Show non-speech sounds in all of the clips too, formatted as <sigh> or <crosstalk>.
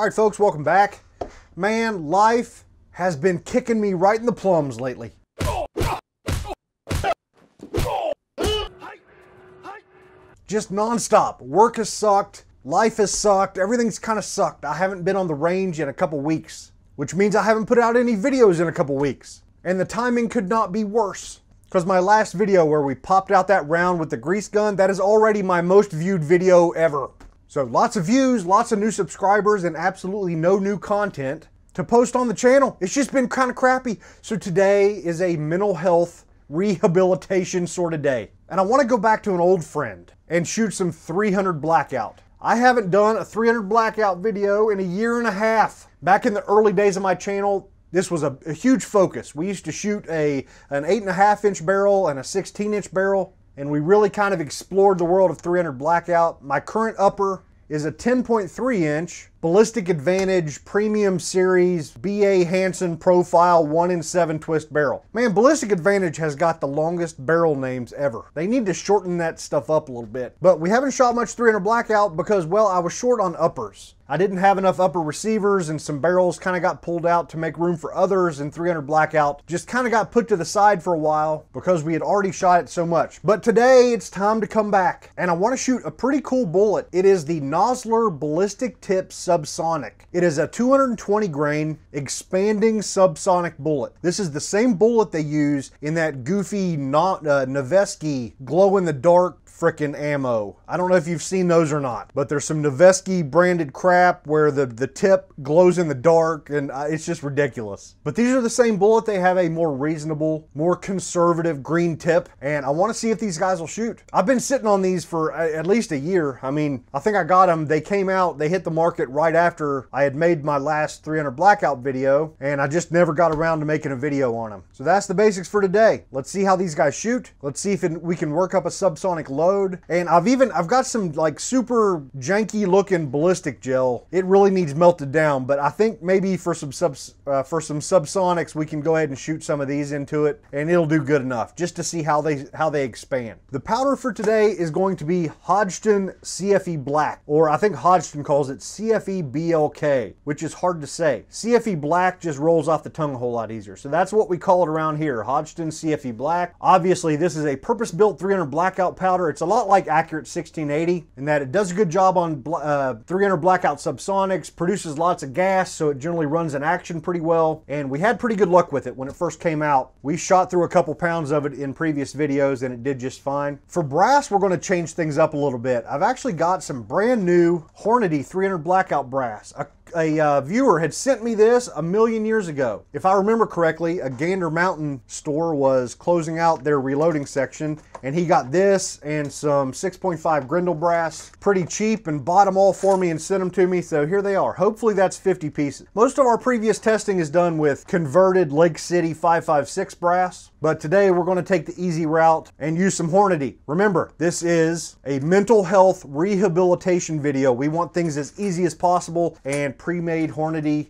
All right, folks, welcome back. Man, life has been kicking me right in the plums lately. Just nonstop. Work has sucked. Life has sucked. Everything's kind of sucked. I haven't been on the range in a couple weeks, which means I haven't put out any videos in a couple weeks. And the timing could not be worse. Because my last video where we popped out that round with the grease gun, that is already my most viewed video ever. So lots of views, lots of new subscribers, and absolutely no new content to post on the channel. It's just been kind of crappy. So today is a mental health rehabilitation sort of day. And I want to go back to an old friend and shoot some 300 blackout. I haven't done a 300 blackout video in a year and a half. Back in the early days of my channel, this was a, a huge focus. We used to shoot a an eight and a half inch barrel and a 16 inch barrel, and we really kind of explored the world of 300 blackout. My current upper is a 10.3 inch Ballistic Advantage Premium Series BA Hanson Profile 1 in 7 twist barrel. Man, Ballistic Advantage has got the longest barrel names ever. They need to shorten that stuff up a little bit. But we haven't shot much 300 Blackout because, well, I was short on uppers. I didn't have enough upper receivers and some barrels kind of got pulled out to make room for others and 300 Blackout just kind of got put to the side for a while because we had already shot it so much. But today it's time to come back and I want to shoot a pretty cool bullet. It is the Nosler Ballistic Tips subsonic. It is a 220 grain expanding subsonic bullet. This is the same bullet they use in that goofy not, uh, Noveske glow in the dark frickin' ammo. I don't know if you've seen those or not, but there's some Noveske branded crap where the, the tip glows in the dark and uh, it's just ridiculous. But these are the same bullet. They have a more reasonable, more conservative green tip and I want to see if these guys will shoot. I've been sitting on these for a, at least a year. I mean, I think I got them. They came out, they hit the market right after I had made my last 300 blackout video and I just never got around to making a video on them. So that's the basics for today. Let's see how these guys shoot. Let's see if it, we can work up a subsonic load load. And I've even, I've got some like super janky looking ballistic gel. It really needs melted down, but I think maybe for some subs, uh, for some subsonics, we can go ahead and shoot some of these into it and it'll do good enough just to see how they, how they expand. The powder for today is going to be Hodgdon CFE Black, or I think Hodgdon calls it CFE BLK, which is hard to say. CFE Black just rolls off the tongue a whole lot easier. So that's what we call it around here, Hodgdon CFE Black. Obviously, this is a purpose-built 300 blackout powder. It's a lot like Accurate 1680 in that it does a good job on uh, 300 blackout subsonics, produces lots of gas, so it generally runs in action pretty well. And we had pretty good luck with it when it first came out. We shot through a couple pounds of it in previous videos and it did just fine. For brass, we're going to change things up a little bit. I've actually got some brand new Hornady 300 blackout brass. A a uh, viewer had sent me this a million years ago. If I remember correctly, a Gander Mountain store was closing out their reloading section and he got this and some 6.5 Grendel brass pretty cheap and bought them all for me and sent them to me. So here they are. Hopefully that's 50 pieces. Most of our previous testing is done with converted Lake City 556 brass, but today we're going to take the easy route and use some Hornady. Remember, this is a mental health rehabilitation video. We want things as easy as possible and pre-made Hornady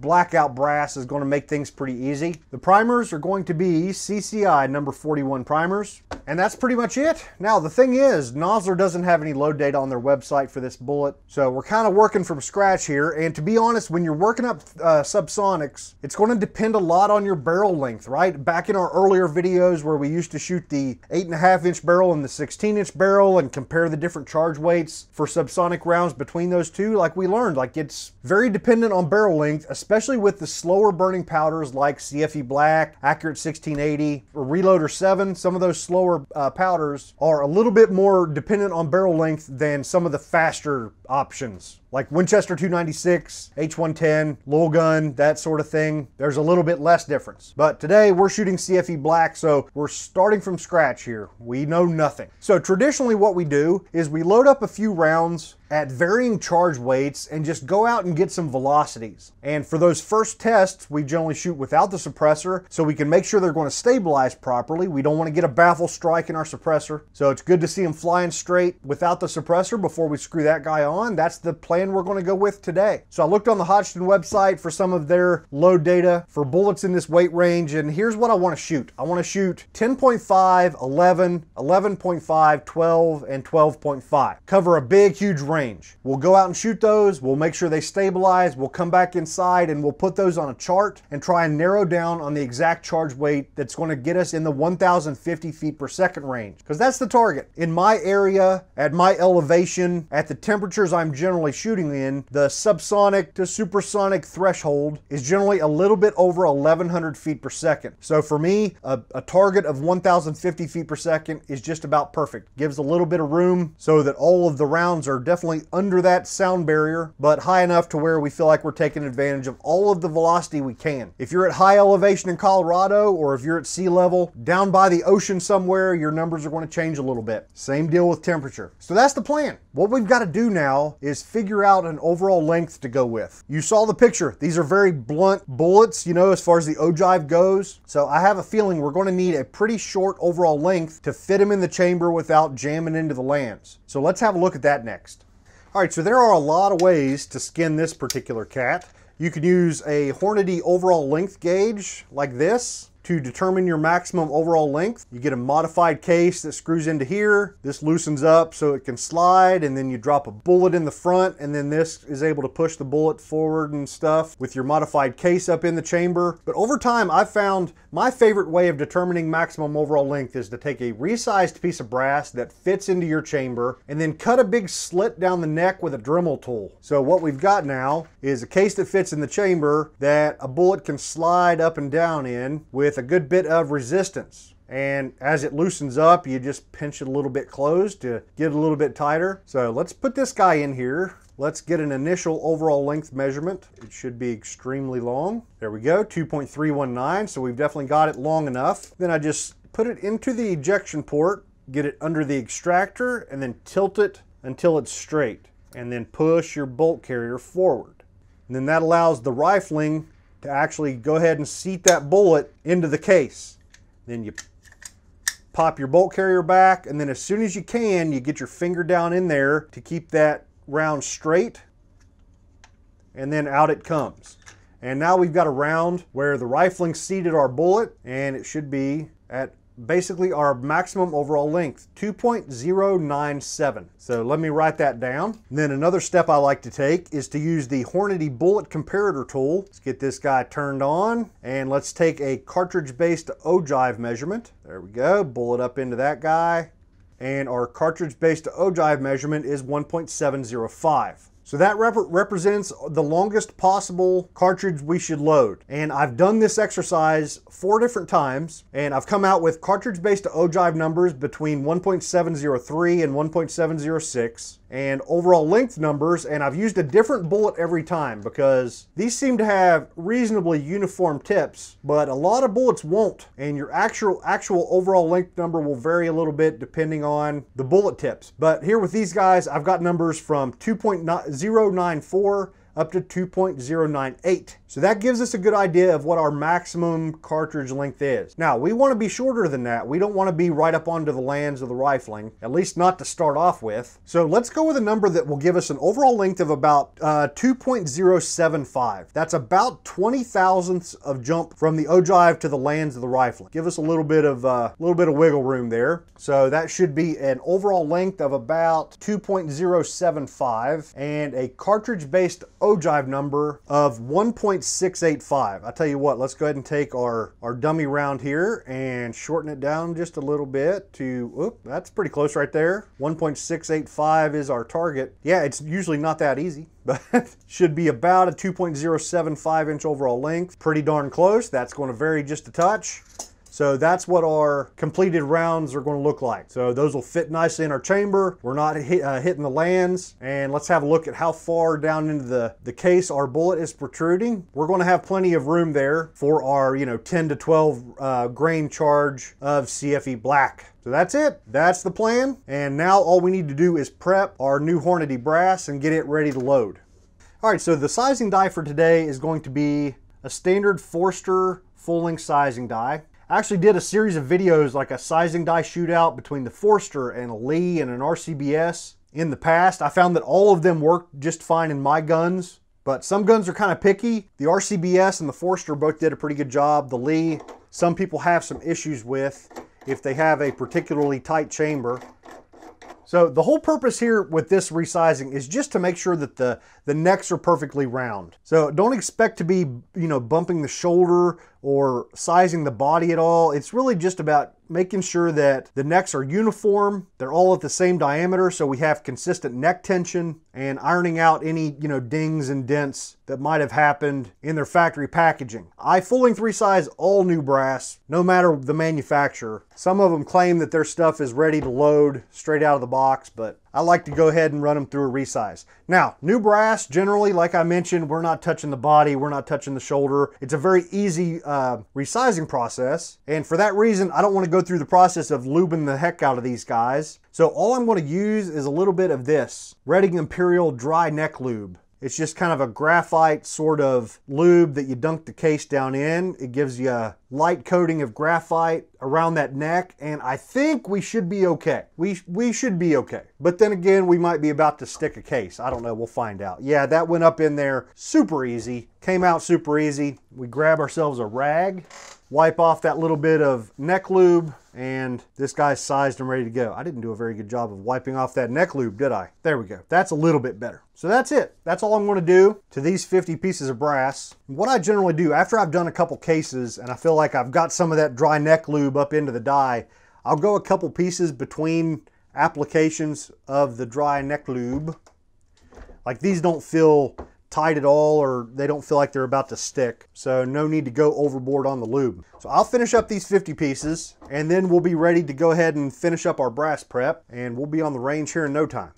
blackout brass is going to make things pretty easy. The primers are going to be CCI number 41 primers. And that's pretty much it. Now, the thing is, Nosler doesn't have any load data on their website for this bullet. So we're kind of working from scratch here. And to be honest, when you're working up uh, subsonics, it's going to depend a lot on your barrel length, right? Back in our earlier videos where we used to shoot the eight and a half inch barrel and the 16 inch barrel and compare the different charge weights for subsonic rounds between those two, like we learned, like it's very dependent on barrel length, especially with the slower burning powders like CFE Black, Accurate 1680, or Reloader 7. Some of those slower uh, powders are a little bit more dependent on barrel length than some of the faster options like Winchester 296, H110, Lil'Gun, that sort of thing. There's a little bit less difference. But today we're shooting CFE black, so we're starting from scratch here. We know nothing. So traditionally what we do is we load up a few rounds at varying charge weights and just go out and get some velocities. And for those first tests, we generally shoot without the suppressor so we can make sure they're going to stabilize properly. We don't want to get a baffle strike in our suppressor. So it's good to see them flying straight without the suppressor before we screw that guy on. That's the plan we're going to go with today. So I looked on the Hodgdon website for some of their load data for bullets in this weight range, and here's what I want to shoot. I want to shoot 10.5, 11, 11.5, 12, and 12.5. Cover a big, huge range. We'll go out and shoot those, we'll make sure they stabilize, we'll come back inside and we'll put those on a chart and try and narrow down on the exact charge weight that's going to get us in the 1050 feet per second range. Because that's the target. In my area, at my elevation, at the temperatures I'm generally shooting in, the subsonic to supersonic threshold is generally a little bit over 1100 feet per second. So for me, a, a target of 1050 feet per second is just about perfect. Gives a little bit of room so that all of the rounds are definitely under that sound barrier, but high enough to where we feel like we're taking advantage of all of the velocity we can. If you're at high elevation in Colorado or if you're at sea level, down by the ocean somewhere, your numbers are going to change a little bit. Same deal with temperature. So that's the plan. What we've got to do now is figure out an overall length to go with. You saw the picture. These are very blunt bullets, you know, as far as the ogive goes. So I have a feeling we're going to need a pretty short overall length to fit them in the chamber without jamming into the lands. So let's have a look at that next. All right, so there are a lot of ways to skin this particular cat. You could use a Hornady overall length gauge like this to determine your maximum overall length. You get a modified case that screws into here. This loosens up so it can slide and then you drop a bullet in the front and then this is able to push the bullet forward and stuff with your modified case up in the chamber. But over time I've found my favorite way of determining maximum overall length is to take a resized piece of brass that fits into your chamber and then cut a big slit down the neck with a Dremel tool. So what we've got now is a case that fits in the chamber that a bullet can slide up and down in with a good bit of resistance. And as it loosens up, you just pinch it a little bit closed to get a little bit tighter. So let's put this guy in here. Let's get an initial overall length measurement. It should be extremely long. There we go, 2.319. So we've definitely got it long enough. Then I just put it into the ejection port, get it under the extractor, and then tilt it until it's straight. And then push your bolt carrier forward. And then that allows the rifling to actually go ahead and seat that bullet into the case. Then you pop your bolt carrier back and then as soon as you can you get your finger down in there to keep that round straight and then out it comes. And now we've got a round where the rifling seated our bullet and it should be at basically our maximum overall length, 2.097. So let me write that down. And then another step I like to take is to use the Hornady bullet comparator tool. Let's get this guy turned on and let's take a cartridge-based ogive measurement. There we go, bullet up into that guy. And our cartridge-based ogive measurement is 1.705. So that rep represents the longest possible cartridge we should load. And I've done this exercise four different times, and I've come out with cartridge-based ogive numbers between 1.703 and 1.706 and overall length numbers, and I've used a different bullet every time because these seem to have reasonably uniform tips, but a lot of bullets won't, and your actual actual overall length number will vary a little bit depending on the bullet tips. But here with these guys, I've got numbers from 2.094 up to 2.098. So that gives us a good idea of what our maximum cartridge length is. Now, we want to be shorter than that. We don't want to be right up onto the lands of the rifling, at least not to start off with. So let's go with a number that will give us an overall length of about uh, 2.075. That's about 20 thousandths of jump from the ogive to the lands of the rifling. Give us a little bit of a uh, little bit of wiggle room there. So that should be an overall length of about 2.075 and a cartridge-based ogive number of 1.685. I tell you what, let's go ahead and take our, our dummy round here and shorten it down just a little bit to, whoop, that's pretty close right there. 1.685 is our target. Yeah, it's usually not that easy, <laughs> but should be about a 2.075 inch overall length. Pretty darn close. That's going to vary just a touch. So that's what our completed rounds are going to look like. So those will fit nicely in our chamber. We're not hit, uh, hitting the lands. And let's have a look at how far down into the, the case our bullet is protruding. We're going to have plenty of room there for our, you know, 10 to 12 uh, grain charge of CFE black. So that's it. That's the plan. And now all we need to do is prep our new Hornady brass and get it ready to load. All right, so the sizing die for today is going to be a standard Forster full-length sizing die. I actually did a series of videos like a sizing die shootout between the Forster and a Lee and an RCBS in the past. I found that all of them worked just fine in my guns, but some guns are kind of picky. The RCBS and the Forster both did a pretty good job. The Lee, some people have some issues with if they have a particularly tight chamber. So the whole purpose here with this resizing is just to make sure that the, the necks are perfectly round. So don't expect to be, you know, bumping the shoulder or sizing the body at all. It's really just about making sure that the necks are uniform, they're all at the same diameter so we have consistent neck tension and ironing out any, you know, dings and dents that might have happened in their factory packaging. I full length resize all new brass, no matter the manufacturer. Some of them claim that their stuff is ready to load straight out of the box, but I like to go ahead and run them through a resize. Now, new brass, generally, like I mentioned, we're not touching the body, we're not touching the shoulder. It's a very easy uh, resizing process. And for that reason, I don't want to go through the process of lubing the heck out of these guys. So all I'm going to use is a little bit of this Redding Imperial Dry Neck Lube. It's just kind of a graphite sort of lube that you dunk the case down in. It gives you a light coating of graphite around that neck, and I think we should be okay. We, we should be okay. But then again, we might be about to stick a case. I don't know, we'll find out. Yeah, that went up in there super easy, came out super easy. We grab ourselves a rag, wipe off that little bit of neck lube, and this guy's sized and ready to go. I didn't do a very good job of wiping off that neck lube, did I? There we go. That's a little bit better. So that's it. That's all I'm going to do to these 50 pieces of brass. What I generally do after I've done a couple cases and I feel like I've got some of that dry neck lube up into the die, I'll go a couple pieces between applications of the dry neck lube. Like these don't feel tight at all or they don't feel like they're about to stick. So no need to go overboard on the lube. So I'll finish up these 50 pieces and then we'll be ready to go ahead and finish up our brass prep and we'll be on the range here in no time.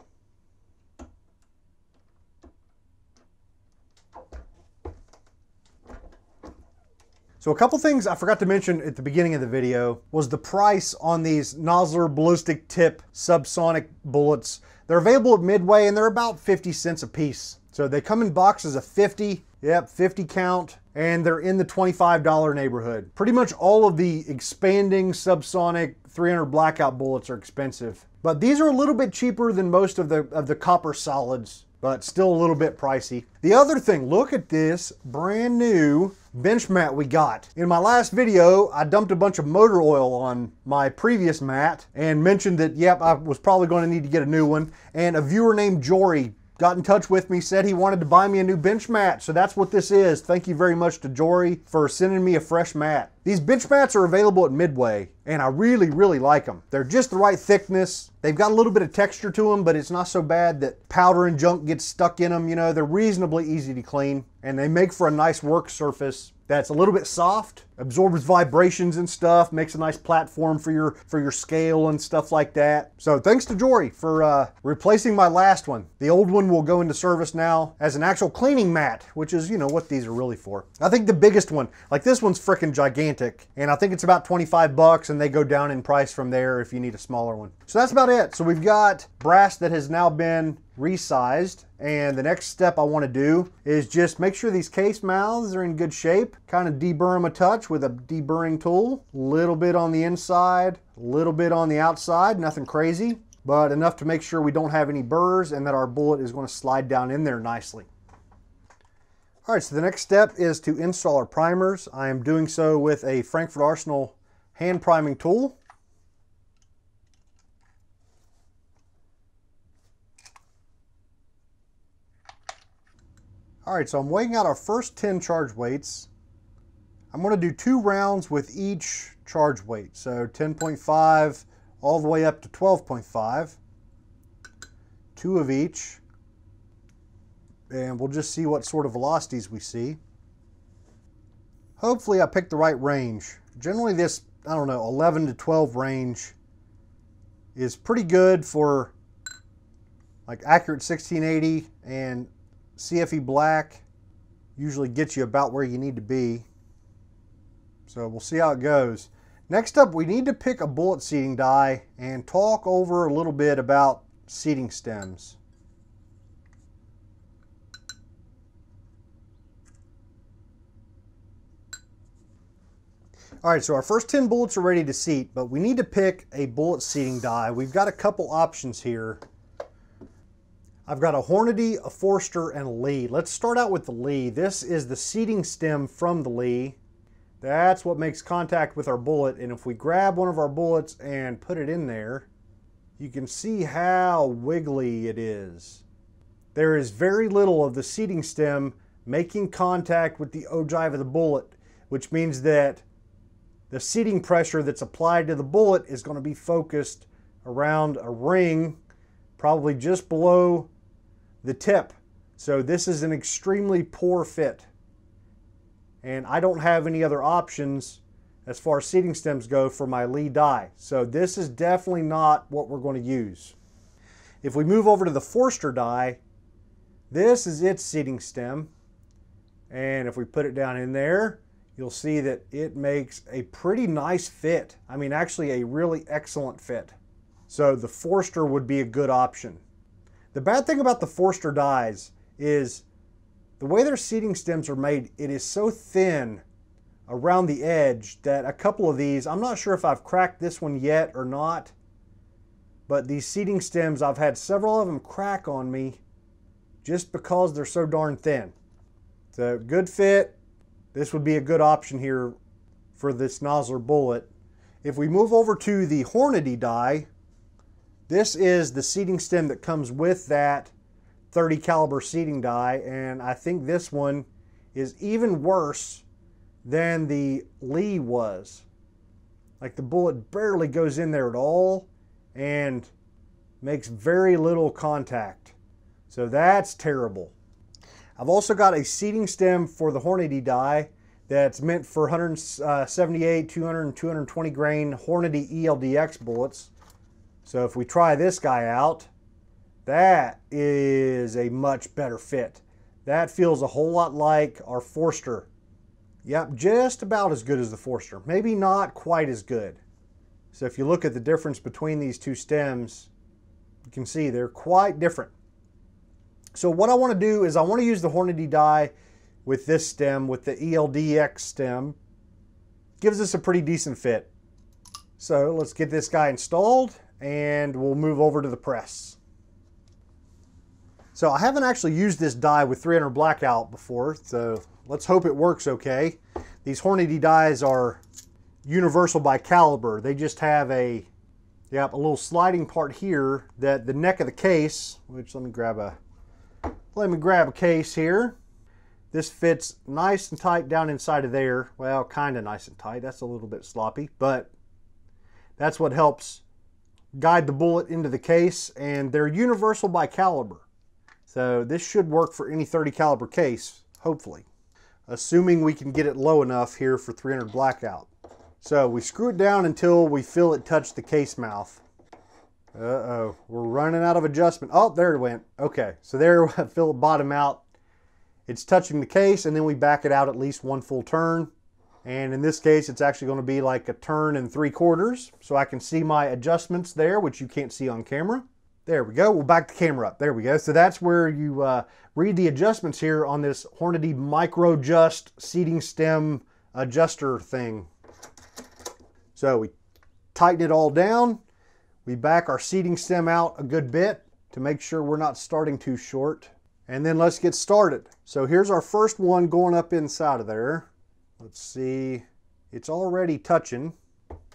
So a couple things I forgot to mention at the beginning of the video was the price on these Nosler ballistic tip subsonic bullets. They're available at Midway and they're about 50 cents a piece. So they come in boxes of 50, yep, 50 count, and they're in the $25 neighborhood. Pretty much all of the expanding subsonic 300 blackout bullets are expensive. But these are a little bit cheaper than most of the, of the copper solids, but still a little bit pricey. The other thing, look at this brand new bench mat we got. In my last video, I dumped a bunch of motor oil on my previous mat and mentioned that, yep, I was probably going to need to get a new one. And a viewer named Jory got in touch with me, said he wanted to buy me a new bench mat. So that's what this is. Thank you very much to Jory for sending me a fresh mat. These bench mats are available at Midway, and I really, really like them. They're just the right thickness. They've got a little bit of texture to them, but it's not so bad that powder and junk gets stuck in them. You know, they're reasonably easy to clean, and they make for a nice work surface that's a little bit soft, absorbs vibrations and stuff, makes a nice platform for your for your scale and stuff like that. So thanks to Jory for uh, replacing my last one. The old one will go into service now as an actual cleaning mat, which is, you know, what these are really for. I think the biggest one, like this one's freaking gigantic, and I think it's about 25 bucks and they go down in price from there if you need a smaller one. So that's about it. So we've got brass that has now been resized and the next step I want to do is just make sure these case mouths are in good shape kind of deburr them a touch with a deburring tool. A little bit on the inside a little bit on the outside nothing crazy but enough to make sure we don't have any burrs and that our bullet is going to slide down in there nicely. All right so the next step is to install our primers. I am doing so with a Frankford Arsenal hand priming tool All right, so I'm weighing out our first 10 charge weights. I'm gonna do two rounds with each charge weight. So 10.5 all the way up to 12.5. Two of each. And we'll just see what sort of velocities we see. Hopefully I picked the right range. Generally this, I don't know, 11 to 12 range is pretty good for like accurate 1680 and CFE black usually gets you about where you need to be. So we'll see how it goes. Next up, we need to pick a bullet seating die and talk over a little bit about seating stems. All right, so our first 10 bullets are ready to seat, but we need to pick a bullet seating die. We've got a couple options here. I've got a Hornady, a Forster, and a Lee. Let's start out with the Lee. This is the seating stem from the Lee. That's what makes contact with our bullet, and if we grab one of our bullets and put it in there, you can see how wiggly it is. There is very little of the seating stem making contact with the ogive of the bullet, which means that the seating pressure that's applied to the bullet is going to be focused around a ring, probably just below the tip. So this is an extremely poor fit. And I don't have any other options as far as seating stems go for my Lee die. So this is definitely not what we're going to use. If we move over to the Forster die, this is its seating stem. And if we put it down in there, you'll see that it makes a pretty nice fit. I mean, actually a really excellent fit. So the Forster would be a good option. The bad thing about the Forster dies is the way their seating stems are made, it is so thin around the edge that a couple of these, I'm not sure if I've cracked this one yet or not, but these seating stems, I've had several of them crack on me just because they're so darn thin. It's a good fit. This would be a good option here for this Nosler bullet. If we move over to the Hornady die, this is the seating stem that comes with that 30 caliber seating die, and I think this one is even worse than the Lee was. Like the bullet barely goes in there at all and makes very little contact. So that's terrible. I've also got a seating stem for the Hornady die that's meant for 178, 200, and uh, 220 grain Hornady ELDX bullets. So if we try this guy out, that is a much better fit. That feels a whole lot like our Forster. Yep, just about as good as the Forster. Maybe not quite as good. So if you look at the difference between these two stems, you can see they're quite different. So what I want to do is I want to use the Hornady die with this stem, with the ELDX stem. Gives us a pretty decent fit. So let's get this guy installed and we'll move over to the press. So I haven't actually used this die with 300 blackout before, so let's hope it works okay. These Hornady dies are universal by caliber. They just have a, yep, a little sliding part here that the neck of the case, which let me grab a let me grab a case here. This fits nice and tight down inside of there. Well, kind of nice and tight. That's a little bit sloppy, but that's what helps guide the bullet into the case. And they're universal by caliber. So this should work for any 30 caliber case, hopefully. Assuming we can get it low enough here for 300 blackout. So we screw it down until we feel it touch the case mouth. Uh-oh, we're running out of adjustment. Oh, there it went. Okay, so there, <laughs> fill the bottom out. It's touching the case, and then we back it out at least one full turn. And in this case, it's actually going to be like a turn and three quarters. So I can see my adjustments there, which you can't see on camera. There we go. We'll back the camera up. There we go. So that's where you uh, read the adjustments here on this Hornady Micro Just seating stem adjuster thing. So we tighten it all down. We back our seating stem out a good bit to make sure we're not starting too short. And then let's get started. So here's our first one going up inside of there. Let's see, it's already touching.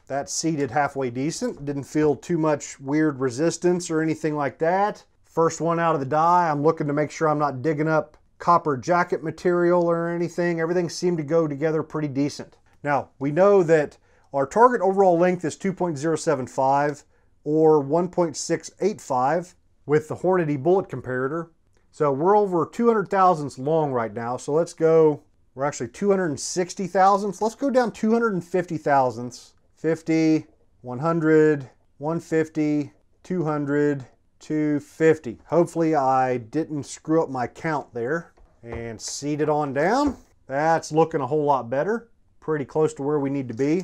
That seated halfway decent. Didn't feel too much weird resistance or anything like that. First one out of the die, I'm looking to make sure I'm not digging up copper jacket material or anything. Everything seemed to go together pretty decent. Now, we know that our target overall length is 2.075 or 1.685 with the Hornady bullet comparator. So we're over 200 thousandths long right now. So let's go, we're actually 260 thousandths. Let's go down 250 thousandths. 50, 100, 150, 200, 250. Hopefully I didn't screw up my count there and seat it on down. That's looking a whole lot better. Pretty close to where we need to be.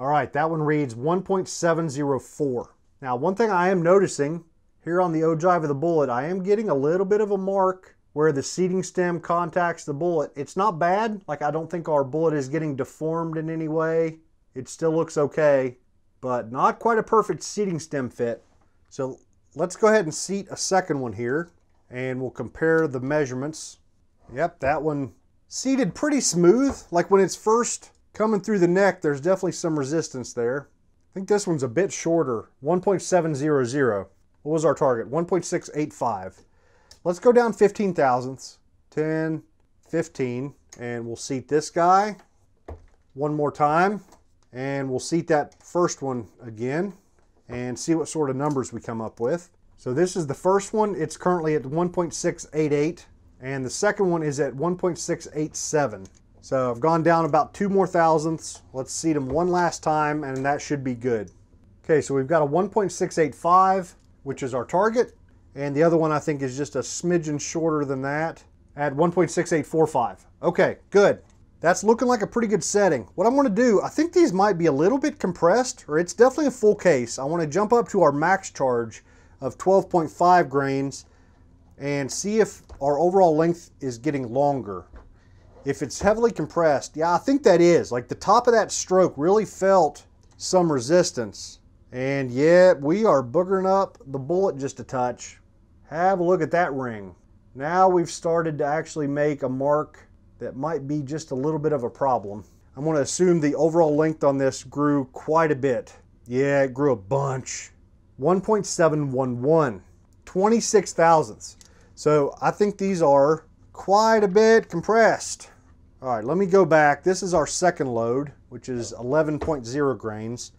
All right, that one reads 1.704. Now, one thing I am noticing here on the ogive of the bullet, I am getting a little bit of a mark where the seating stem contacts the bullet. It's not bad. Like, I don't think our bullet is getting deformed in any way. It still looks okay, but not quite a perfect seating stem fit. So let's go ahead and seat a second one here and we'll compare the measurements. Yep, that one seated pretty smooth. Like when it's first coming through the neck, there's definitely some resistance there. I think this one's a bit shorter, 1.700. What was our target? 1.685. Let's go down 15 thousandths, 10, 15, and we'll seat this guy one more time. And we'll seat that first one again and see what sort of numbers we come up with. So this is the first one. It's currently at 1.688 and the second one is at 1.687. So I've gone down about two more thousandths. Let's seat them one last time and that should be good. Okay, so we've got a 1.685, which is our target. And the other one I think is just a smidgen shorter than that at 1.6845. Okay, good. That's looking like a pretty good setting. What I'm gonna do, I think these might be a little bit compressed, or it's definitely a full case. I wanna jump up to our max charge of 12.5 grains and see if our overall length is getting longer. If it's heavily compressed, yeah, I think that is. Like the top of that stroke really felt some resistance. And yet we are boogering up the bullet just a touch. Have a look at that ring. Now we've started to actually make a mark that might be just a little bit of a problem. I'm to assume the overall length on this grew quite a bit. Yeah, it grew a bunch. 1.711, 26 thousandths. So I think these are quite a bit compressed. All right, let me go back. This is our second load, which is 11.0 grains.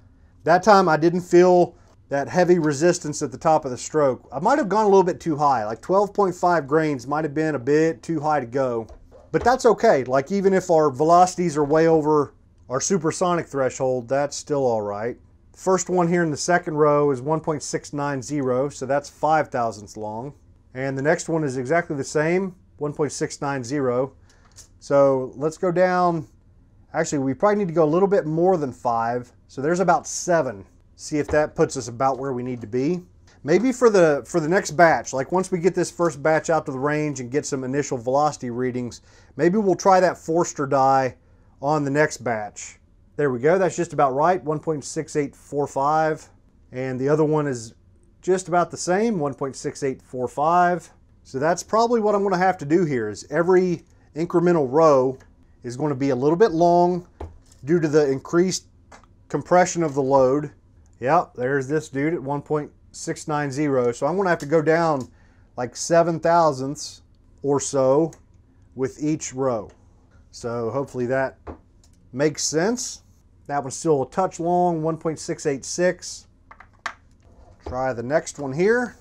That time I didn't feel that heavy resistance at the top of the stroke. I might have gone a little bit too high, like 12.5 grains might have been a bit too high to go. But that's okay. Like even if our velocities are way over our supersonic threshold, that's still all right. First one here in the second row is 1.690, so that's 5 thousandths long. And the next one is exactly the same, 1.690. So let's go down. Actually, we probably need to go a little bit more than 5. So there's about 7. See if that puts us about where we need to be. Maybe for the for the next batch, like once we get this first batch out to the range and get some initial velocity readings, maybe we'll try that Forster die on the next batch. There we go, that's just about right, 1.6845. And the other one is just about the same, 1.6845. So that's probably what I'm gonna have to do here is every incremental row is gonna be a little bit long due to the increased compression of the load. Yep, there's this dude at 1.690. So I'm going to have to go down like 7 thousandths or so with each row. So hopefully that makes sense. That one's still a touch long, 1.686. Try the next one here,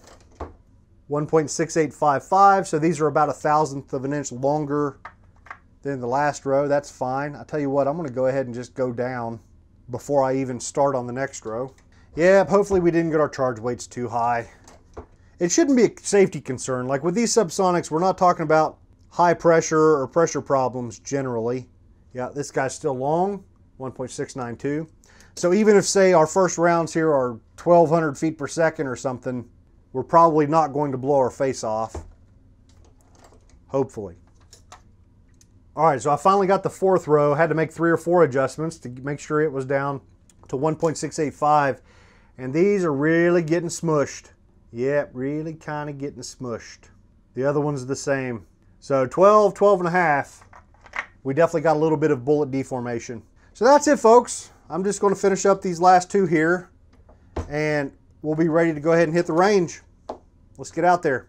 1.6855. So these are about a thousandth of an inch longer than the last row. That's fine. I tell you what, I'm going to go ahead and just go down before I even start on the next row. Yeah, hopefully we didn't get our charge weights too high. It shouldn't be a safety concern. Like with these subsonics, we're not talking about high pressure or pressure problems generally. Yeah, this guy's still long, 1.692. So even if say our first rounds here are 1200 feet per second or something, we're probably not going to blow our face off. Hopefully. All right, so I finally got the fourth row. Had to make three or four adjustments to make sure it was down to 1.685 and these are really getting smushed. Yep, really kind of getting smushed. The other one's are the same. So 12, 12 and a half, we definitely got a little bit of bullet deformation. So that's it, folks. I'm just going to finish up these last two here, and we'll be ready to go ahead and hit the range. Let's get out there.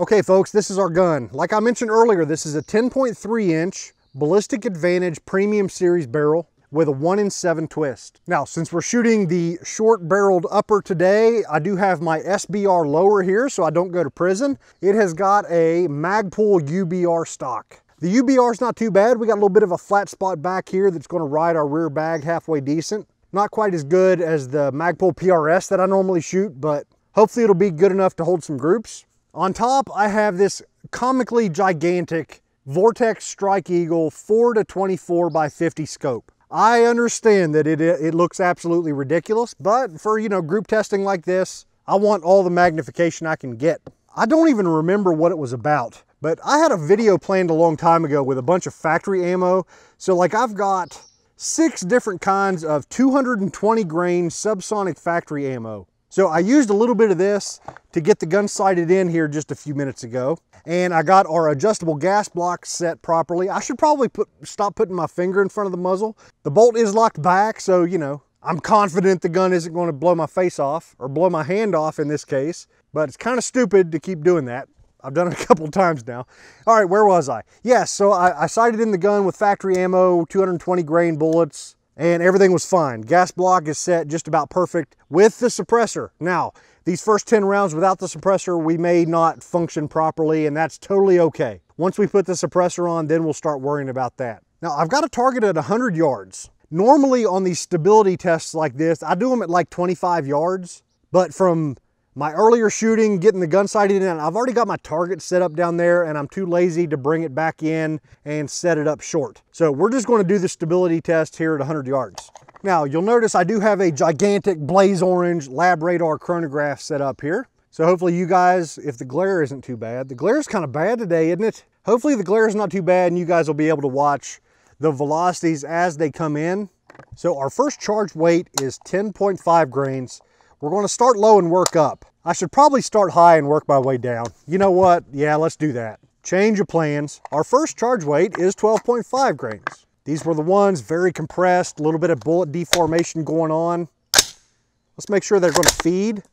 Okay, folks, this is our gun. Like I mentioned earlier, this is a 10.3 inch Ballistic Advantage Premium Series barrel with a 1 in 7 twist. Now, since we're shooting the short-barreled upper today, I do have my SBR lower here so I don't go to prison. It has got a Magpul UBR stock. The UBR is not too bad. We got a little bit of a flat spot back here that's going to ride our rear bag halfway decent. Not quite as good as the Magpul PRS that I normally shoot, but hopefully it'll be good enough to hold some groups. On top, I have this comically gigantic Vortex Strike Eagle 4 to 24 by 50 scope. I understand that it, it looks absolutely ridiculous, but for, you know, group testing like this, I want all the magnification I can get. I don't even remember what it was about, but I had a video planned a long time ago with a bunch of factory ammo. So like I've got six different kinds of 220 grain subsonic factory ammo. So I used a little bit of this to get the gun sighted in here just a few minutes ago. And I got our adjustable gas block set properly. I should probably put stop putting my finger in front of the muzzle. The bolt is locked back, so you know, I'm confident the gun isn't going to blow my face off or blow my hand off in this case, but it's kind of stupid to keep doing that. I've done it <laughs> a couple times now. All right, where was I? Yes, so I, I sighted in the gun with factory ammo, 220 grain bullets, and everything was fine. Gas block is set just about perfect with the suppressor. Now, these first 10 rounds without the suppressor, we may not function properly, and that's totally okay. Once we put the suppressor on, then we'll start worrying about that. Now, I've got a target at 100 yards. Normally on these stability tests like this, I do them at like 25 yards, but from my earlier shooting, getting the gun sighted in, I've already got my target set up down there and I'm too lazy to bring it back in and set it up short. So we're just gonna do the stability test here at 100 yards. Now you'll notice I do have a gigantic blaze orange LabRadar chronograph set up here. So hopefully you guys, if the glare isn't too bad, the glare is kind of bad today, isn't it? Hopefully the glare is not too bad and you guys will be able to watch the velocities as they come in. So our first charge weight is 10.5 grains. We're gonna start low and work up. I should probably start high and work my way down. You know what? Yeah, let's do that. Change of plans. Our first charge weight is 12.5 grains. These were the ones very compressed, a little bit of bullet deformation going on. Let's make sure they're gonna feed.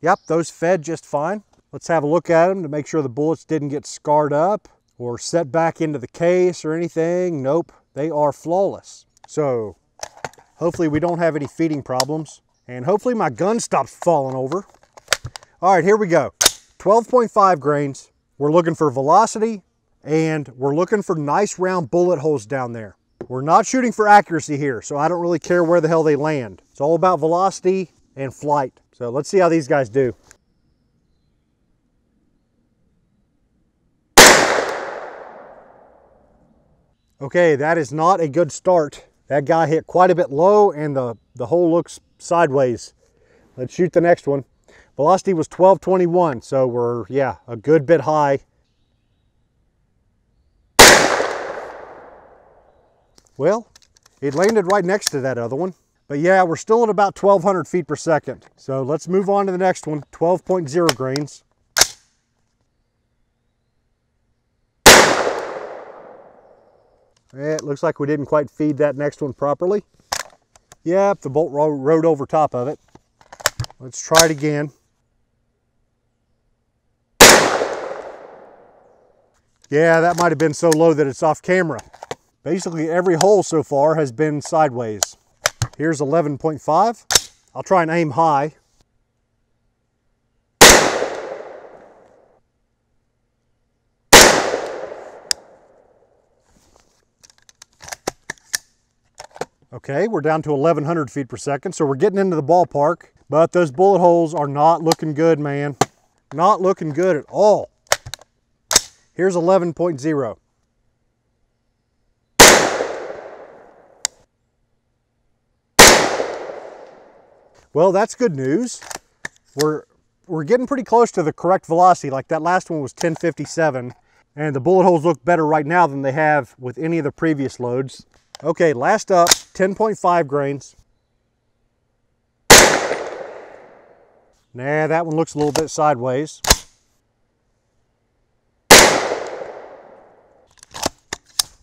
Yep, those fed just fine. Let's have a look at them to make sure the bullets didn't get scarred up or set back into the case or anything. Nope, they are flawless. So hopefully we don't have any feeding problems. And hopefully my gun stops falling over. All right, here we go. 12.5 grains. We're looking for velocity and we're looking for nice round bullet holes down there. We're not shooting for accuracy here, so I don't really care where the hell they land. It's all about velocity and flight. So let's see how these guys do. Okay, that is not a good start. That guy hit quite a bit low and the, the hole looks sideways. Let's shoot the next one. Velocity was 1221, so we're, yeah, a good bit high. Well, it landed right next to that other one. But yeah, we're still at about 1200 feet per second. So let's move on to the next one, 12.0 grains. Eh, it looks like we didn't quite feed that next one properly. Yep, the bolt rode over top of it. Let's try it again. Yeah, that might have been so low that it's off camera. Basically every hole so far has been sideways. Here's 11.5. I'll try and aim high. Okay, we're down to 1100 feet per second, so we're getting into the ballpark, but those bullet holes are not looking good, man. Not looking good at all. Here's 11.0. Well, that's good news. We're, we're getting pretty close to the correct velocity. Like that last one was 1057, and the bullet holes look better right now than they have with any of the previous loads. Okay, last up, 10.5 grains. Nah, that one looks a little bit sideways.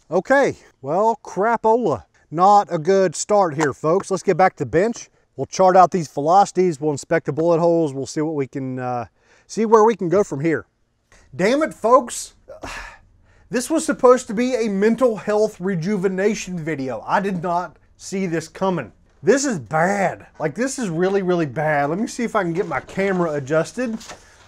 Okay, well, crapola. Not a good start here, folks. Let's get back to bench. We'll chart out these velocities. We'll inspect the bullet holes. We'll see what we can, uh, see where we can go from here. Damn it, folks. <sighs> This was supposed to be a mental health rejuvenation video. I did not see this coming. This is bad. Like this is really, really bad. Let me see if I can get my camera adjusted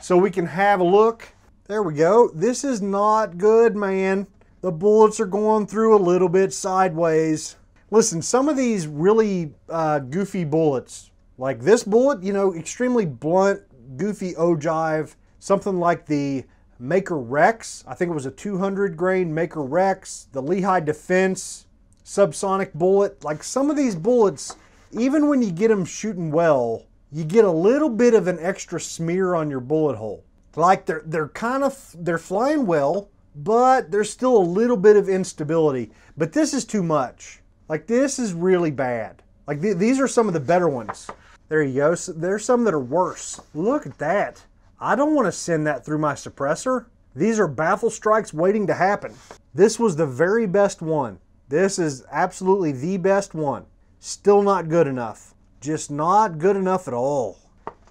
so we can have a look. There we go. This is not good, man. The bullets are going through a little bit sideways. Listen, some of these really uh, goofy bullets, like this bullet, you know, extremely blunt, goofy ogive, something like the Maker Rex. I think it was a 200 grain Maker Rex, the Lehigh Defense subsonic bullet. Like some of these bullets, even when you get them shooting well, you get a little bit of an extra smear on your bullet hole. Like they're they're kind of they're flying well, but there's still a little bit of instability. But this is too much. Like this is really bad. Like th these are some of the better ones. There you go. So there's some that are worse. Look at that. I don't want to send that through my suppressor. These are baffle strikes waiting to happen. This was the very best one. This is absolutely the best one. Still not good enough. Just not good enough at all.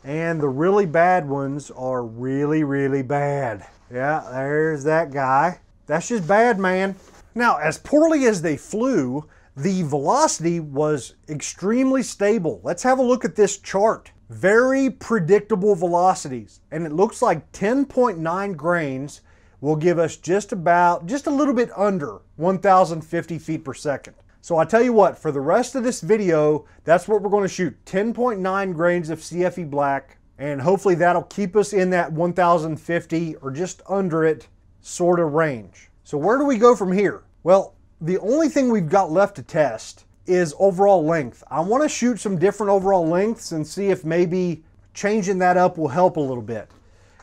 And the really bad ones are really, really bad. Yeah, there's that guy. That's just bad, man. Now, as poorly as they flew, the velocity was extremely stable. Let's have a look at this chart. Very predictable velocities. And it looks like 10.9 grains will give us just about, just a little bit under 1,050 feet per second. So I tell you what, for the rest of this video, that's what we're going to shoot. 10.9 grains of CFE black, and hopefully that'll keep us in that 1,050 or just under it sort of range. So where do we go from here? Well, the only thing we've got left to test is overall length. I want to shoot some different overall lengths and see if maybe changing that up will help a little bit.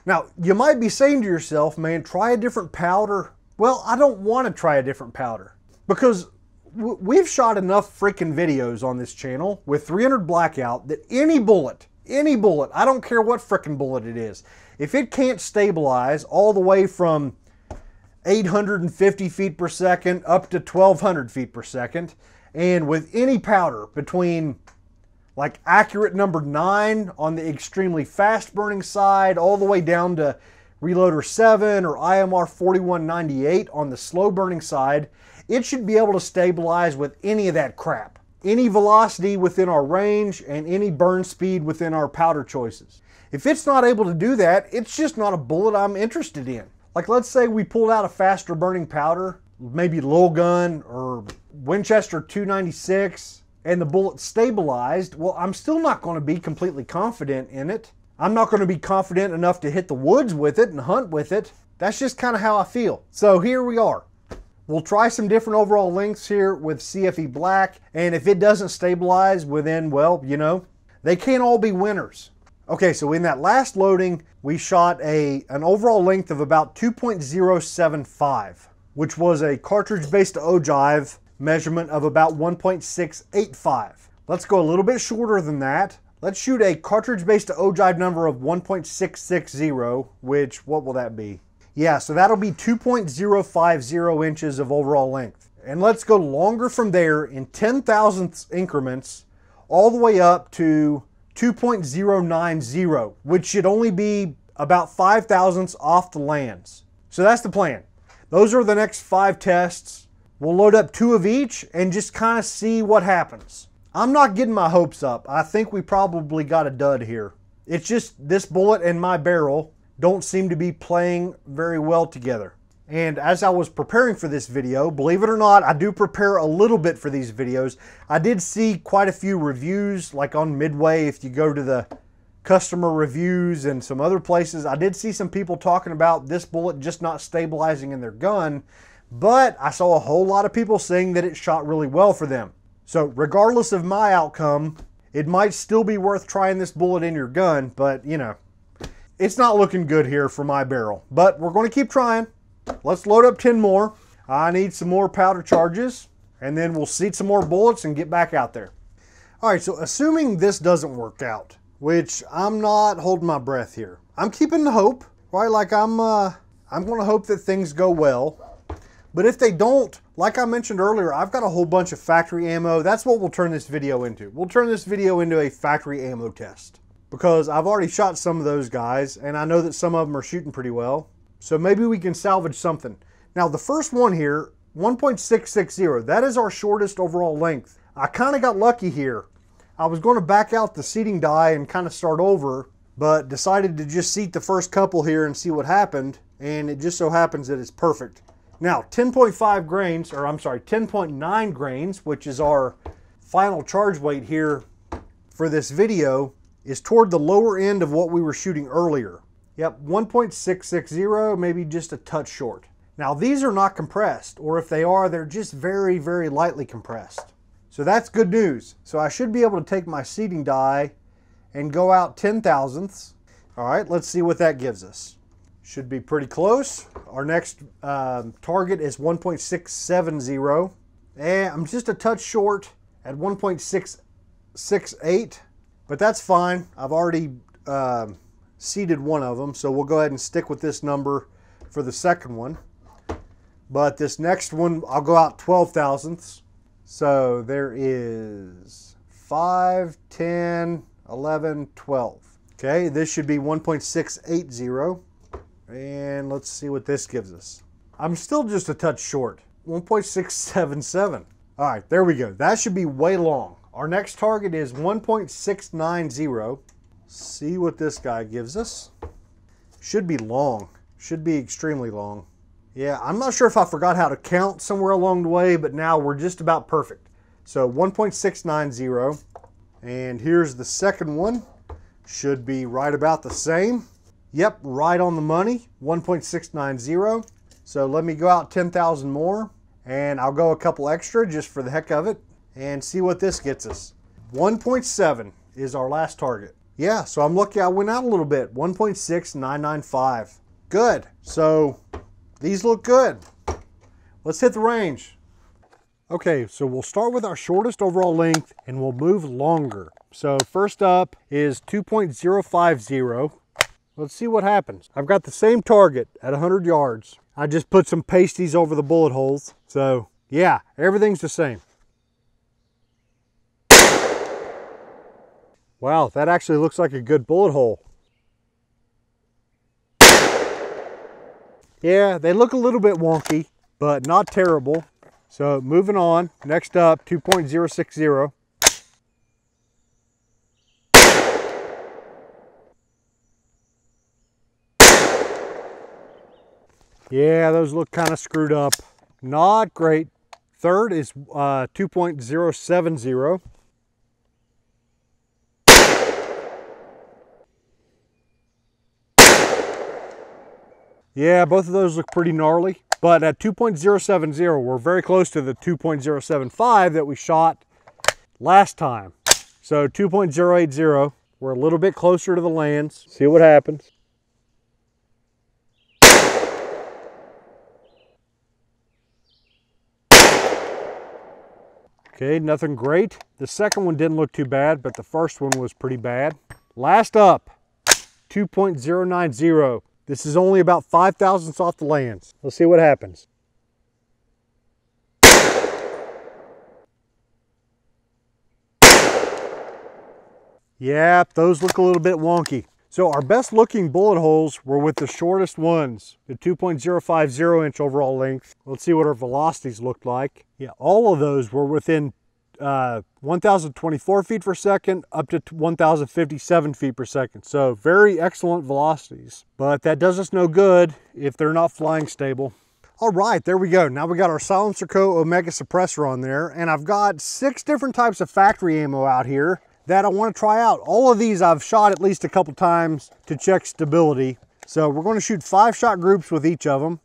Now, you might be saying to yourself, man, try a different powder. Well, I don't want to try a different powder because we've shot enough freaking videos on this channel with 300 blackout that any bullet, any bullet, I don't care what freaking bullet it is, if it can't stabilize all the way from 850 feet per second up to 1200 feet per second, and with any powder between like accurate number nine on the extremely fast burning side, all the way down to Reloader 7 or IMR 4198 on the slow burning side, it should be able to stabilize with any of that crap. Any velocity within our range and any burn speed within our powder choices. If it's not able to do that, it's just not a bullet I'm interested in. Like let's say we pulled out a faster burning powder, maybe Lil'Gun or Winchester 296, and the bullet stabilized, well, I'm still not going to be completely confident in it. I'm not going to be confident enough to hit the woods with it and hunt with it. That's just kind of how I feel. So here we are. We'll try some different overall lengths here with CFE Black, and if it doesn't stabilize within, well, you know, they can't all be winners. Okay, so in that last loading, we shot a an overall length of about 2.075, which was a cartridge-based ogive measurement of about 1.685. Let's go a little bit shorter than that. Let's shoot a cartridge-based ogive number of 1.660, which, what will that be? Yeah, so that'll be 2.050 inches of overall length. And let's go longer from there in 10 thousandths increments all the way up to 2.090, which should only be about 5 thousandths off the lands. So that's the plan. Those are the next five tests. We'll load up two of each and just kind of see what happens. I'm not getting my hopes up. I think we probably got a dud here. It's just this bullet and my barrel don't seem to be playing very well together. And as I was preparing for this video, believe it or not, I do prepare a little bit for these videos. I did see quite a few reviews, like on Midway, if you go to the customer reviews and some other places, I did see some people talking about this bullet just not stabilizing in their gun. But I saw a whole lot of people saying that it shot really well for them. So regardless of my outcome, it might still be worth trying this bullet in your gun, but you know, it's not looking good here for my barrel. But we're going to keep trying. Let's load up 10 more. I need some more powder charges, and then we'll seat some more bullets and get back out there. All right, so assuming this doesn't work out, which I'm not holding my breath here. I'm keeping the hope, right? Like I'm, uh, I'm going to hope that things go well. But if they don't, like I mentioned earlier, I've got a whole bunch of factory ammo. That's what we'll turn this video into. We'll turn this video into a factory ammo test because I've already shot some of those guys and I know that some of them are shooting pretty well. So maybe we can salvage something. Now the first one here, 1.660, that is our shortest overall length. I kind of got lucky here. I was going to back out the seating die and kind of start over, but decided to just seat the first couple here and see what happened. And it just so happens that it's perfect. Now, 10.5 grains, or I'm sorry, 10.9 grains, which is our final charge weight here for this video, is toward the lower end of what we were shooting earlier. Yep, 1.660, maybe just a touch short. Now, these are not compressed, or if they are, they're just very, very lightly compressed. So that's good news. So I should be able to take my seating die and go out 10 thousandths. All right, let's see what that gives us. Should be pretty close. Our next um, target is 1.670. And I'm just a touch short at 1.668, but that's fine. I've already uh, seated one of them, so we'll go ahead and stick with this number for the second one. But this next one, I'll go out 12 thousandths. So there is 5, 10, 11, 12. Okay, this should be 1.680. And let's see what this gives us. I'm still just a touch short. 1.677. All right, there we go. That should be way long. Our next target is 1.690. See what this guy gives us. Should be long. Should be extremely long. Yeah, I'm not sure if I forgot how to count somewhere along the way, but now we're just about perfect. So 1.690. And here's the second one. Should be right about the same. Yep, right on the money, 1.690. So let me go out 10,000 more and I'll go a couple extra just for the heck of it and see what this gets us. 1.7 is our last target. Yeah, so I'm lucky I went out a little bit, 1.6995. Good, so these look good. Let's hit the range. Okay, so we'll start with our shortest overall length and we'll move longer. So first up is 2.050. Let's see what happens. I've got the same target at 100 yards. I just put some pasties over the bullet holes. So yeah, everything's the same. Wow, that actually looks like a good bullet hole. Yeah, they look a little bit wonky, but not terrible. So moving on, next up, 2.060. Yeah, those look kind of screwed up. Not great. Third is uh, 2.070. Yeah, both of those look pretty gnarly. But at 2.070, we're very close to the 2.075 that we shot last time. So 2.080, we're a little bit closer to the lands. See what happens. Okay, nothing great. The second one didn't look too bad, but the first one was pretty bad. Last up, 2.090. This is only about 5 thousandths off the lands. Let's see what happens. Yep, those look a little bit wonky. So our best looking bullet holes were with the shortest ones, the 2.050 inch overall length. Let's see what our velocities looked like. Yeah, all of those were within uh, 1,024 feet per second up to 1,057 feet per second. So very excellent velocities, but that does us no good if they're not flying stable. All right, there we go. Now we got our SilencerCo Omega suppressor on there, and I've got six different types of factory ammo out here that I want to try out. All of these I've shot at least a couple times to check stability. So we're going to shoot five shot groups with each of them.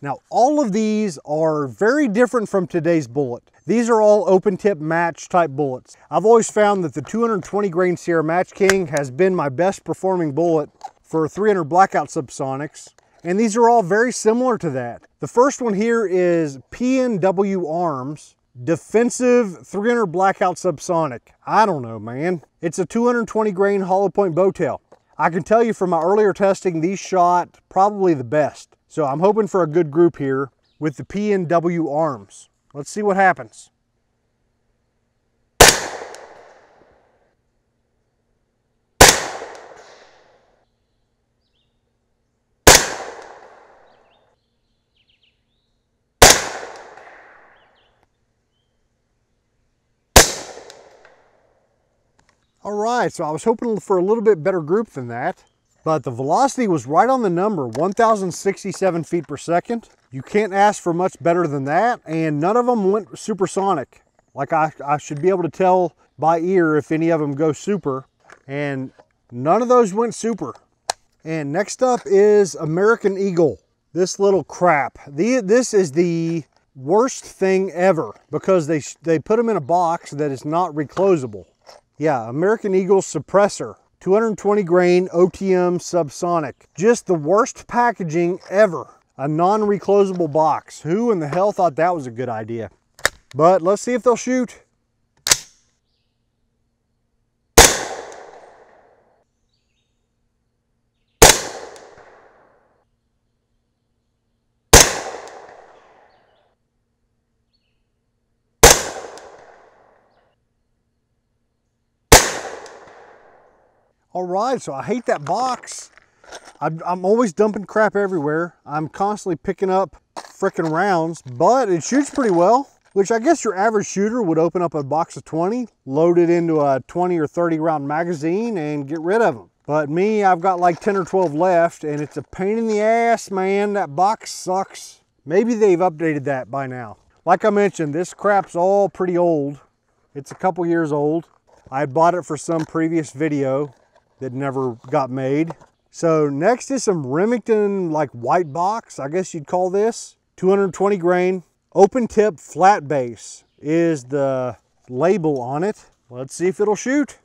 Now, all of these are very different from today's bullet. These are all open tip match type bullets. I've always found that the 220 grain Sierra Match King has been my best performing bullet for 300 blackout subsonics. And these are all very similar to that. The first one here is PNW Arms Defensive 300 Blackout Subsonic. I don't know, man. It's a 220 grain hollow point boat tail. I can tell you from my earlier testing, these shot probably the best. So I'm hoping for a good group here with the PNW arms. Let's see what happens. All right, so I was hoping for a little bit better group than that. But the velocity was right on the number, 1,067 feet per second. You can't ask for much better than that, and none of them went supersonic. Like I, I should be able to tell by ear if any of them go super, and none of those went super. And next up is American Eagle. This little crap. The, this is the worst thing ever because they, they put them in a box that is not reclosable. Yeah, American Eagle suppressor. 220 grain OTM subsonic. Just the worst packaging ever. A non-reclosable box. Who in the hell thought that was a good idea? But let's see if they'll shoot. All right, so I hate that box. I'm, I'm always dumping crap everywhere. I'm constantly picking up freaking rounds, but it shoots pretty well, which I guess your average shooter would open up a box of 20, load it into a 20 or 30 round magazine and get rid of them. But me, I've got like 10 or 12 left and it's a pain in the ass, man. That box sucks. Maybe they've updated that by now. Like I mentioned, this crap's all pretty old. It's a couple years old. I bought it for some previous video that never got made. So next is some Remington like white box, I guess you'd call this. 220 grain, open tip flat base is the label on it. Let's see if it'll shoot.